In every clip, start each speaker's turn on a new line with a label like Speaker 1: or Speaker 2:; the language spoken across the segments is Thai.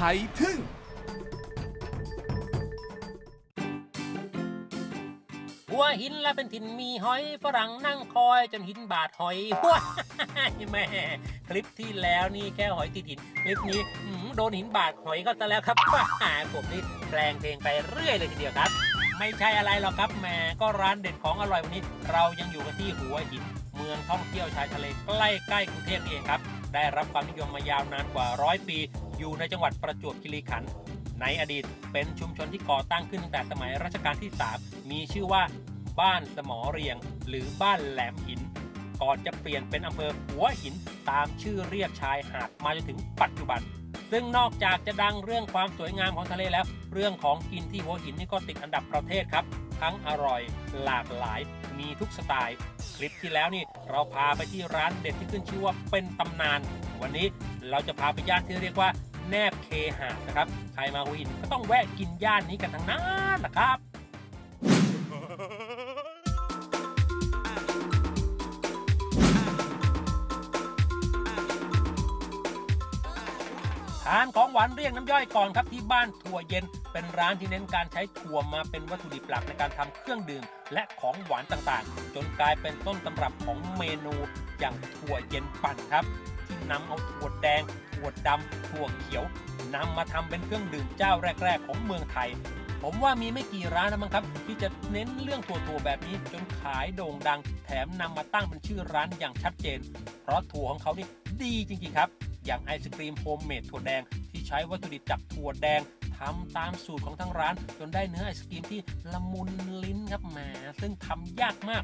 Speaker 1: ไทยทึ่ง
Speaker 2: หัวหินและเป็นถิ่นมีหอยฝรั่งนั่งคอยจนหินบาดหอยว้าแม่คลิปที่แล้วนี่แค่หอยติดหิน คลิปนี้โดนหินบาดหอยก็ซะแล้วครับว้าผมนี่แปลงเพลงไปเรื่อยเลยทีเดียวครับ ไม่ใช่อะไรหรอกครับแหมก็ร้านเด็ดของอร่อยวันนี้ เรายังอยู่กันที่หัวหินเมืองท่องเที่ยวชายทะเลใกล้ใกล้ๆกรุงเทพนี่เองครับ ได้รับความนิยมมายาวนานกว่าร้อยปี อยู่ในจังหวัดประจวบคีรีขันธ์ในอดีตเป็นชุมชนที่ก่อตั้งขึ้นตั้งแต่สมัยรัชกาลที่ 3 มีชื่อว่าบ้านสมอเรียง หรือบ้านแหลมหิน ก่อนจะเปลี่ยนเป็นอำเภอหัวหินตามชื่อเรียกชายหาดมาจนถึงปัจจุบัน ซึ่งนอกจากจะดังเรื่องความสวยงามของทะเลแล้ว เรื่องของกินที่หัวหินนี่ก็ติดอันดับประเทศครับ ทั้งอร่อยหลากหลาย มีทุกสไตล์ คลิปที่แล้วนี่เราพาไปที่ร้านเด็ดที่ขึ้นชื่อว่าเป็นตำนาน วันนี้เราจะพาไปย่านที่เรียกว่า แนบเคหะนะครับ ใครมาหัวหินก็ต้องแวะกินย่านนี้กันทั้งนั้นนะครับทานของหวานเรียกน้ำย่อยก่อนครับที่บ้านถั่วเย็น เป็นร้านที่เน้นการใช้ถั่วมาเป็นวัตถุดิบหลักในการทำเครื่องดื่ม และของหวานต่างๆ จนกลายเป็นต้นตำรับของเมนูอย่างถั่วเย็นปั่นครับ นำเอาถั่วแดงถั่วดำถั่วเขียวนำมาทำเป็นเครื่องดื่มเจ้าแรก ๆ ของเมืองไทย ผมว่ามีไม่กี่ร้านนะมั้งครับ ที่จะเน้นเรื่องถั่วถั่วแบบนี้จนขายโด่งดัง แถมนำมาตั้งเป็นชื่อร้านอย่างชัดเจน เพราะถั่วของเขานี่ดีจริงๆครับ อย่างไอศครีม homemade ถั่วแดงที่ใช้วัตถุดิบจากถั่วแดงทำตามสูตรของทางร้าน จนได้เนื้อไอศกรีมที่ละมุนลิ้นครับแหมซึ่งทำยากมาก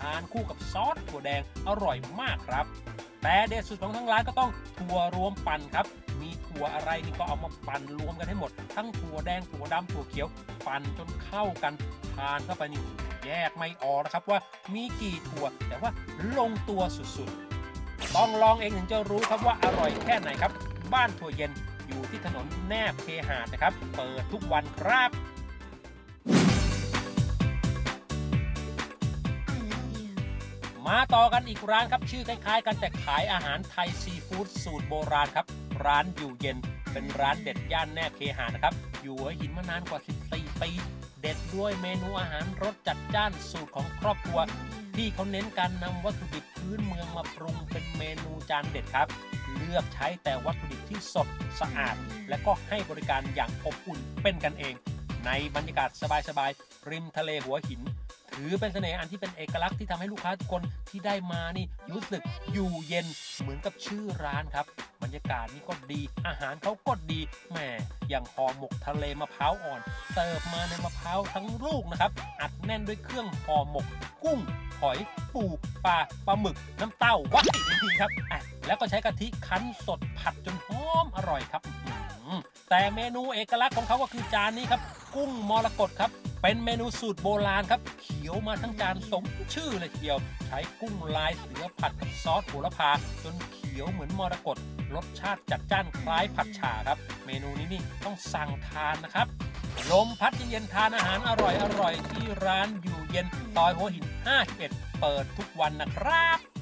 Speaker 2: ทานคู่กับซอสถั่วแดงอร่อยมากครับ แต่เด็ดสุดของทางร้านก็ต้องถั่วรวมปั่นครับ มีถั่วอะไรนี่ก็เอามาปั่นรวมกันให้หมด ทั้งถั่วแดงถั่วดำถั่วเขียว ปั่นจนเข้ากันทานเข้าไปนี่แยกไม่ออกนะครับว่ามีกี่ถั่วแต่ว่าลงตัวสุดๆ ต้องลองเองถึงจะรู้ครับว่าอร่อยแค่ไหนครับ บ้านถั่วเย็นอยู่ที่ถนนแนบเคหาดนะครับ เปิดทุกวันครับ มาต่อกันอีกร้านครับชื่อคล้ายๆ กันแต่ขายอาหารไทยซีฟู้ดสูตรโบราณครับ ร้านอยู่เย็นเป็นร้านเด็ดย่านแนบเคหานะครับ อยู่หัวหินมานานกว่า 14 ปี เด็ดด้วยเมนูอาหารรสจัดจ้านสูตรของครอบครัว ที่เขาเน้นการนำวัตถุดิบพื้นเมืองมาปรุงเป็นเมนูจานเด็ดครับ เลือกใช้แต่วัตถุดิบที่สดสะอาด และก็ให้บริการอย่างอบอุ่นเป็นกันเอง ในบรรยากาศสบายๆริมทะเลหัวหิน ถือเป็นเสน่ห์อันที่เป็นเอกลักษณ์ที่ทำให้ลูกค้าทุกคนที่ได้มานี่รู้สึกอยู่เย็นเหมือนกับชื่อร้านครับ บรรยากาศนี่ก็ดี อาหารเขาก็ดีแหมอย่างห่อหมกทะเลมะพร้าวอ่อนเสิร์ฟมาในมะพร้าวทั้งลูกนะครับ อัดแน่นด้วยเครื่องห่อหมก กุ้งหอยปูปลาปลาหมึก น้ำเต้าว้ายดีครับอะแล้วก็ใช้กะทิคั้นสดผัดจนหอมอร่อยครับแต่เมนูเอกลักษณ์ของเขาก็คือจานนี้ครับ กุ้งมรกตครับ เป็นเมนูสูตรโบราณครับ เขียวมาทั้งจานสมชื่อเลยทีเดียว ใช้กุ้งลายเสือผัดกับซอสโหระพา จนเขียวเหมือนมรกตรสชาติจัดจ้านคล้ายผัดฉ่าครับ เมนูนี้นี่ต้องสั่งทานนะครับ ลมพัดเย็นๆทานอาหารอร่อยอร่อยๆที่ร้านอยู่เย็นซอยหัวหิน 51 เปิดทุกวันนะครับ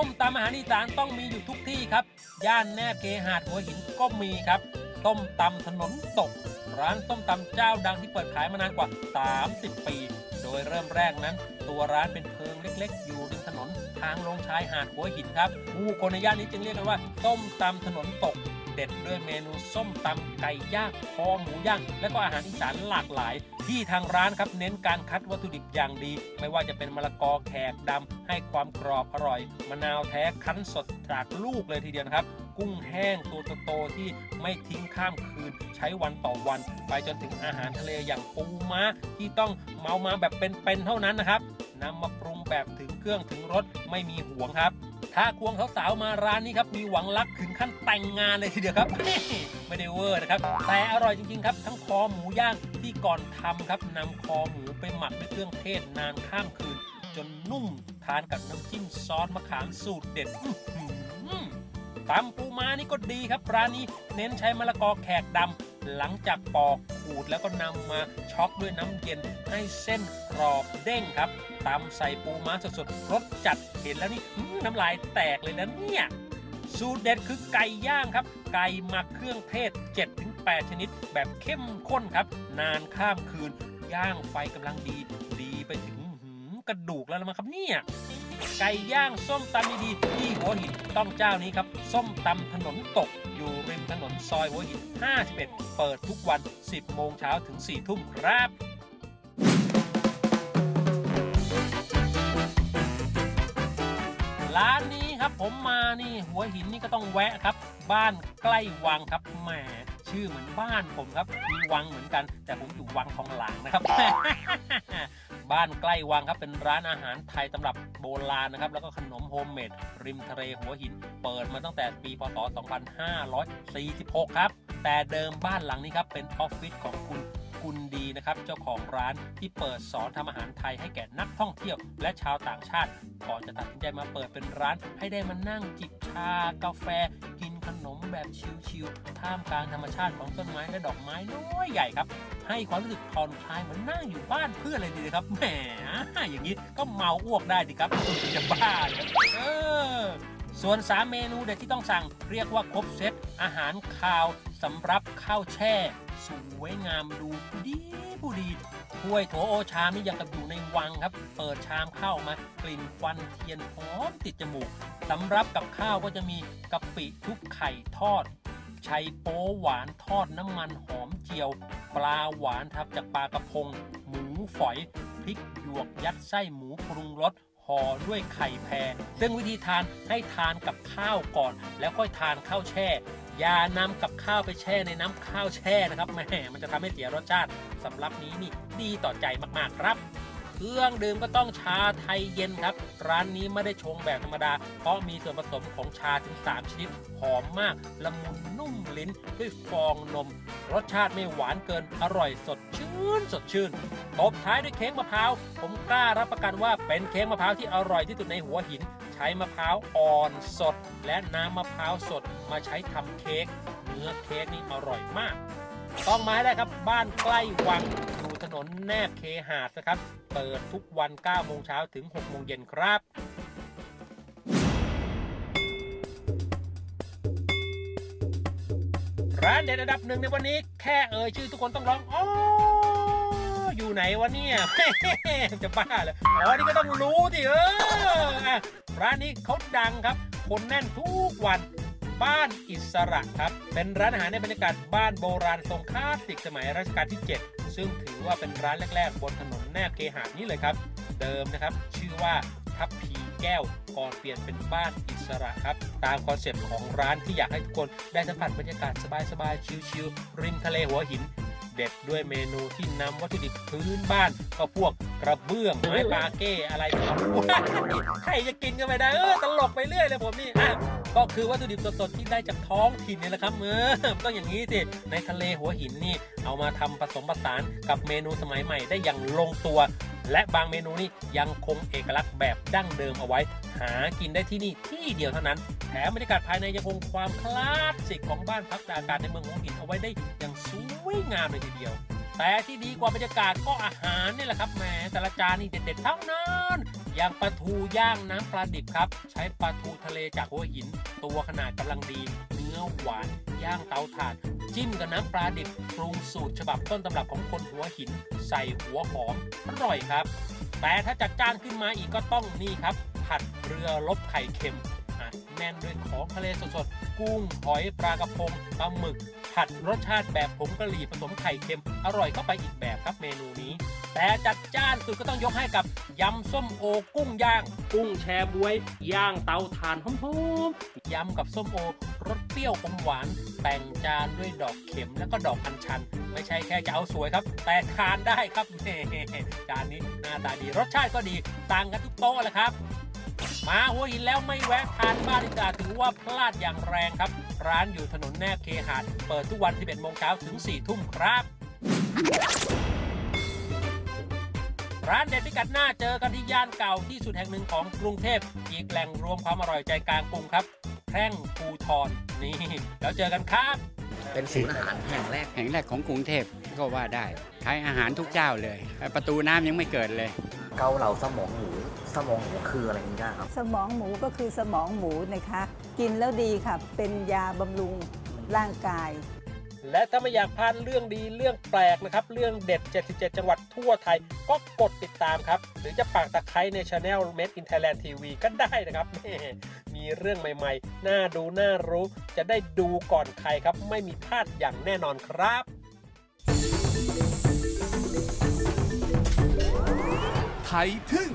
Speaker 2: ต้มตำอาหารอีสานต้องมีอยู่ทุกที่ครับ ย่านแนบเคหาดหัวหินก็มีครับต้มตำถนนตก ร้านต้มตำเจ้าดังที่เปิดขายมานานกว่า 30 ปี โดยเริ่มแรกนั้น ตัวร้านเป็นเพิงเล็ก ๆ อยู่ริมถนนทางลงชายหาดหัวหินครับผู้คนในย่านนี้จึงเรียกกันว่าต้มตำถนนตก เด็ดด้วยเมนูส้มตำไก่ย่างคอหมูย่างและก็อาหารอีสานหลากหลาย ที่ทางร้านครับเน้นการคัดวัตถุดิบอย่างดี ไม่ว่าจะเป็นมะละกอแขกดำให้ความกรอบอร่อยมะนาวแท้คั้นสดจากลูกเลยทีเดียวนะครับกุ้งแห้งตัวโตๆที่ไม่ทิ้งข้ามคืน ใช้วันต่อวัน ไปจนถึงอาหารทะเลอย่างปูม้าที่ต้องเมามาแบบเป็นๆเท่านั้นนะครับนำมาปรุงแบบถึงเครื่องถึงรสไม่มีห่วงครับ ถ้าควงสาวๆมาร้านนี้ครับ มีหวังรักถึงขั้นแต่งงานเลยทีเดียวครับ ไม่ได้เวอร์นะครับ แต่อร่อยจริงๆครับ ทั้งคอหมูย่างที่ก่อนทำครับนำคอหมูไปหมักด้วยเครื่องเทศนานข้ามคืน จนนุ่มทานกับน้ำจิ้มซอสมะขามสูตรเด็ดตำปูม้านี่ก็ดีครับ ร้านนี้เน้นใช้มะละกอแขกดำหลังจากปอกขูดแล้วก็นำมาช็อกด้วยน้ำเย็นให้เส้นกรอบเด้งครับ ตำใส่ปูม้าสดๆรสจัดเห็นแล้วนี่น้ำลายแตกเลยนะเนี่ย สูตรเด็ดคือไก่ย่างครับ ไก่หมักเครื่องเทศ 7-8 ชนิด แบบเข้มข้นครับ นานข้ามคืน ย่างไฟกำลังดี ดีไปถึงกระดูกแล้วละมั้งครับเนี่ยไก่ย่างส้มตำดีๆที่หัวหินต้องเจ้านี้ครับ ส้มตำถนนตกอยู่ริมถนนซอยหัวหิน 51 เปิดทุกวัน 10 โมงเช้าถึง 4 ทุ่มครับ ครับ ผมมานี่หัวหินนี่ก็ต้องแวะครับ บ้านใกล้วังครับแหมชื่อเหมือนบ้านผมครับ มีวังเหมือนกัน แต่ผมอยู่วังทองหลางนะครับ บ้านใกล้วังครับเป็นร้านอาหารไทยตำรับโบราณนะครับ แล้วก็ขนม homemade ริมทะเลหัวหิน เปิดมาตั้งแต่ปีพศ 2546 ครับ แต่เดิมบ้านหลังนี้ครับเป็นออฟฟิศของคุณ คุณดีนะครับ เจ้าของร้านที่เปิดสอนทำอาหารไทยให้แก่นักท่องเที่ยว และชาวต่างชาติ ก่อนจะตัดสินใจมาเปิดเป็นร้าน ให้ได้มานั่งจิบชากาแฟ กินขนมแบบชิลๆท่ามกลางธรรมชาติของต้นไม้และดอกไม้น้อยใหญ่ครับ ให้ความรู้สึกผ่อนคลายเหมือนนั่งอยู่บ้านเพื่อนเลยดีเลยครับแหมอย่างนี้ก็เมาอ้วกได้ดิครับจะบ้าเอเออส่วน 3 เมนูเด็ดที่ต้องสั่งเรียกว่าครบเซตอาหารคาวสำหรับข้าวแช่ สวยงามดูดีผู้ดีถ้วยโถโอชามนี่ยังกับอยู่ในวังครับ เปิดชามเข้ามากลิ่นควันเทียนหอมติดจมูกสำหรับกับข้าวก็จะมีกะปิทุบไข่ทอดชัยโป๊หวานทอดน้ำมันหอมเจียว ปลาหวานทับจากปลากระพง หมูฝอยพริกหยวกยัดไส้หมูปรุงรสห่อด้วยไข่แพรซึ่งวิธีทานให้ทานกับข้าวก่อน แล้วค่อยทานข้าวแช่ อย่านำกับข้าวไปแช่ในน้ำข้าวแช่นะครับแหมมันจะทำให้เสียรสชาติสำหรับนี้นี่ดีต่อใจมากๆครับ เครื่องดื่มก็ต้องชาไทยเย็นครับ ร้านนี้ไม่ได้ชงแบบธรรมดา เพราะมีส่วนผสมของชาถึง 3 ชนิด หอมมาก ละมุนนุ่มลิ้นด้วยฟองนม รสชาติไม่หวานเกินอร่อยสดชื่นสดชื่นตบท้ายด้วยเค้กมะพร้าว ผมกล้ารับประกันว่าเป็นเค้กมะพร้าวที่อร่อยที่สุดในหัวหิน ช้มะพร้าวอ่อนสด และน้ำมะพร้าวสดมาใช้ทำเค้กเนื้อเค้กนี่อร่อยมาก ต้องมาให้ได้ครับบ้านใกล้วังอยู่ถนนแนบเคหาดนะครับ เปิดทุกวัน 9 โมงเช้าถึง 6 โมงเย็นครับร้านเด็ดอันดับหนึ่งในวันนี้แค่เอ่ยชื่อทุกคนต้องร้องอ๋อ อยู่ไหนวะเนี่ย จะบ้าเลยอ๋อนี่ก็ต้องรู้ดิเอออะร้านนี้เขาดังครับ คนแน่นทุกวันบ้านอิสระครับ เป็นร้านอาหารในบรรยากาศบ้านโบราณทรงคลาสสิกสมัยรัชกาลที่ 7 ซึ่งถือว่าเป็นร้านแรก ๆ บนถนนแนบเคหะนี้เลยครับ เดิมนะครับ ชื่อว่าทับพีแก้วก่อนเปลี่ยนเป็นบ้านอิสระครับ ตามคอนเซปต์ของร้านที่อยากให้ทุกคนได้สัมผัสบรรยากาศสบายๆชิลๆริมทะเลหัวหิน เด็ดด้วยเมนูที่นำวัตถุดิบพื้นบ้าน ก็พวกกระเบื้องไม้ปาเก้อะไรแบบนี้ใครจะกินกันไปได้เออตลกไปเรื่อยเลยผมนี่อะก็คือวัตถุดิบสดๆที่ได้จากท้องถิ่นนี่แหละครับเออต้องอย่างนี้สิในทะเลหัวหินนี่เอามาทำผสมผสานกับเมนูสมัยใหม่ได้อย่างลงตัว และบางเมนูนี่ยังคงเอกลักษณ์แบบดั้งเดิมเอาไว้ หากินได้ที่นี่ที่เดียวเท่านั้น แถมบรรยากาศภายในยังคงความคลาสสิกของบ้านพักตากอากาศในเมืองหัวหินเอาไว้ได้อย่างสวยงามเลยทีเดียว แต่ที่ดีกว่าบรรยากาศก็อาหารนี่แหละครับแหมแต่ละจานนี่เด็ดๆทั้งนั้นอย่างปลาทูย่างน้ำปลาดิบครับ ใช้ปลาทูทะเลจากหัวหิน ตัวขนาดกำลังดี นื้อหวาน ย่างเตาถ่าน จิ้มกับน้ำปลาดิบปรุงสูตรฉบับต้นตำรับของคนหัวหิน ใส่หัวหอมอร่อยครับ แต่ถ้าจัดจ้านขึ้นมาอีกก็ต้องนี่ครับ ผัดเรือลบไข่เค็มอะแน่นด้วยของทะเลสดๆ กุ้งหอยปลากระพงปลาหมึก ผัดรสชาติแบบผงกะหรี่ผสมไข่เค็มอร่อยเข้าไปอีกแบบครับเมนูนี้ แต่จัดจ้านสุดก็ต้องยกให้กับยำส้มโอกุ้งย่าง กุ้งแชบวย ย่างเตาถ่านหอมๆยำกับส้มโอรสเปรี้ยวอมหวาน แต่งจานด้วยดอกเข็มและก็ดอกอัญชัน ไม่ใช่แค่จะเอาสวยครับ แต่ทานได้ครับแหม่จานนี้หน้าตาดีรสชาติก็ดีต่างกันทุกโต๊ะแหละครับ มาหัวหินแล้วไม่แวะทานบ้านดิจาถือว่าพลาดอย่างแรงครับ ร้านอยู่ถนนแนบเคหาดเปิดทุกวัน 11โมงเช้าถึง 4 ทุ่มครับ ร้านเด็ดพิกัดหน้าเจอกันที่ย่านเก่าที่สุดแห่งหนึ่งของกรุงเทพ อีกแหล่งรวมความอร่อยใจกลางกรุงครับแพร่งภูทรนี่แล้วเจอกันครับ
Speaker 1: เป็นศูนย์อาหารแห่งแรก
Speaker 3: แห่งแรกของกรุงเทพก็ว่าได้ขายอาหารทุกเจ้าเลย ประตูน้ำยังไม่เกิดเลย
Speaker 1: เกาเหลาสมองหมูส มองหมูคืออะไรคุณย่าครับ
Speaker 4: สมองหมูก็คือสมองหมูนะคะ กินแล้วดีค่ะ เป็นยาบำรุงร่างกาย
Speaker 2: และถ้าไม่อยากพลาดเรื่องดีเรื่องแปลกนะครับ เรื่องเด็ด 77 จังหวัดทั่วไทย ก็กดติดตามครับ หรือจะปักตะไคร้ในช anel Made in Thailand TV ก็ได้นะครับแม่มีเรื่องใหม่ๆ น่าดูน่ารู้ จะได้ดูก่อนใครครับ ไม่มีพลาดอย่างแน่นอนครับ
Speaker 5: ไทยทึ่ง